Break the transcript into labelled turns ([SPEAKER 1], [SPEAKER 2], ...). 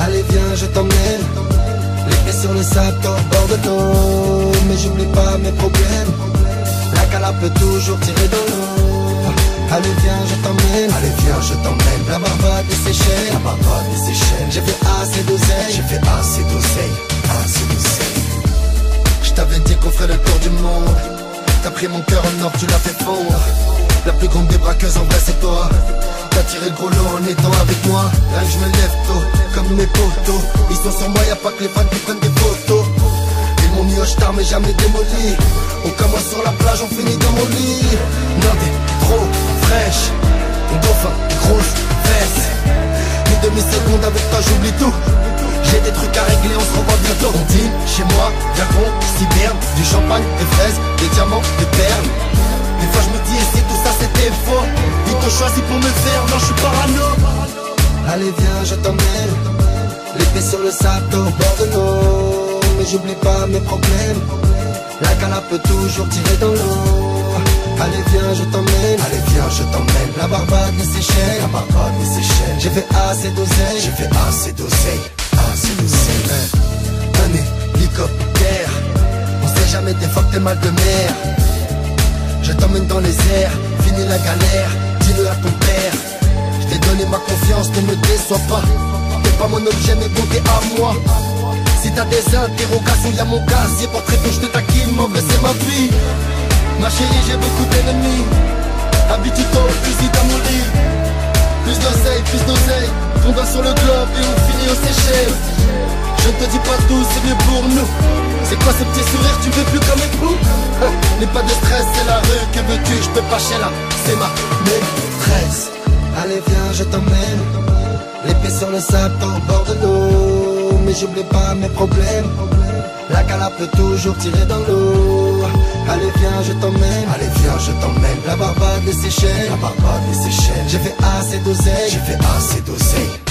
[SPEAKER 1] Allez viens, je t'emmène. Les pieds sur le sable, au bord de l'eau. Mais j'oublie pas mes problèmes. La calape peut toujours tirer de l'eau. Allez viens, je t'emmène.
[SPEAKER 2] Allez viens, je t'emmène.
[SPEAKER 1] La barbade des Seychelles.
[SPEAKER 2] La barbade des Seychelles.
[SPEAKER 1] J'ai fait assez d'oseille.
[SPEAKER 2] J'ai fait assez d'oseille
[SPEAKER 1] qu'on le tour du monde. T'as pris mon cœur en or, tu l'as fait fondre La plus grande des braqueuses en vrai c'est toi. T'as tiré le gros lot en étant avec moi. Là je me lève tôt, comme mes potos. Ils sont sur moi, y'a pas que les fans qui prennent des photos. M'ont mis au star mais jamais démoli. On commence sur la plage, on finit dans mon lit. T'es trop fraîche. Dauphin, grosse fesse Une demi-seconde avec toi j'oublie tout. J'ai des trucs à régler, on se revoit bientôt. On chez moi, Gabon, Du champagne, des fraises, des diamants, des perles. Des fois je me dis, et si tout ça c'était faux. Ils t'ont choisi pour me faire, non je suis parano. Allez viens, je t'emmène L'épée sur le sable au bord de l'eau. Mais j'oublie pas mes problèmes. La cala peut toujours tirer dans l'eau. Allez viens, je t'emmène
[SPEAKER 2] Allez viens je t'emmène
[SPEAKER 1] La barbade Seychelles
[SPEAKER 2] La barbade des Seychelles
[SPEAKER 1] J'ai fait assez d'oseille.
[SPEAKER 2] J'ai fait assez d'oseille. Assez d'oseille
[SPEAKER 1] t'es mal de mer. Je t'emmène dans les airs Fini la galère Dis-le à ton père. Je t'ai donné ma confiance Ne me déçois pas. T'es pas mon objet mais bon t'es à moi. Si t'as des interrogations y'a mon casier Pour très je te taquine Mon vrai c'est ma vie. Ma chérie j'ai beaucoup d'ennemis. Habitue-toi au fusil dans mon lit Plus d'oseille, plus d'oseille. On va sur le globe et on finit au Seychelles Je ne te dis pas tout, c'est mieux pour nous. C'est quoi ce petit sourire, tu veux plus comme époux hein N'aie pas de stress, c'est la rue, que veux-tu, je peux pas chez là C'est ma maîtresse. Allez viens, je t'emmène. L'épée sur le sable, au bord de l'eau. Mais j'oublie pas mes problèmes. La cala peut toujours tirer dans l'eau. Allez viens, je t'emmène.
[SPEAKER 2] Allez viens je t'emmène.
[SPEAKER 1] La barbade des Seychelles
[SPEAKER 2] La barbade des Seychelles
[SPEAKER 1] J'ai fait assez d'oseille.
[SPEAKER 2] J'ai fait Assez d'oseille